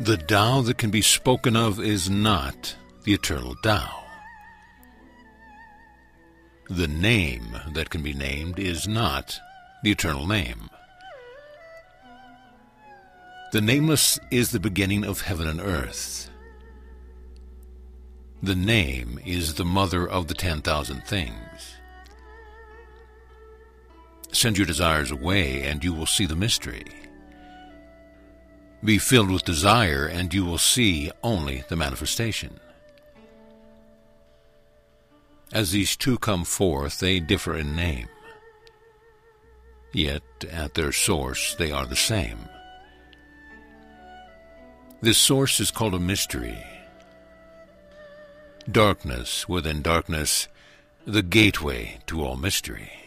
The Tao that can be spoken of is not the eternal Tao. The name that can be named is not the eternal name. The nameless is the beginning of heaven and earth. The name is the mother of the ten thousand things. Send your desires away, and you will see the mystery. Be filled with desire, and you will see only the manifestation. As these two come forth, they differ in name. Yet, at their source, they are the same. This source is called a mystery. Darkness within darkness, the gateway to all mystery.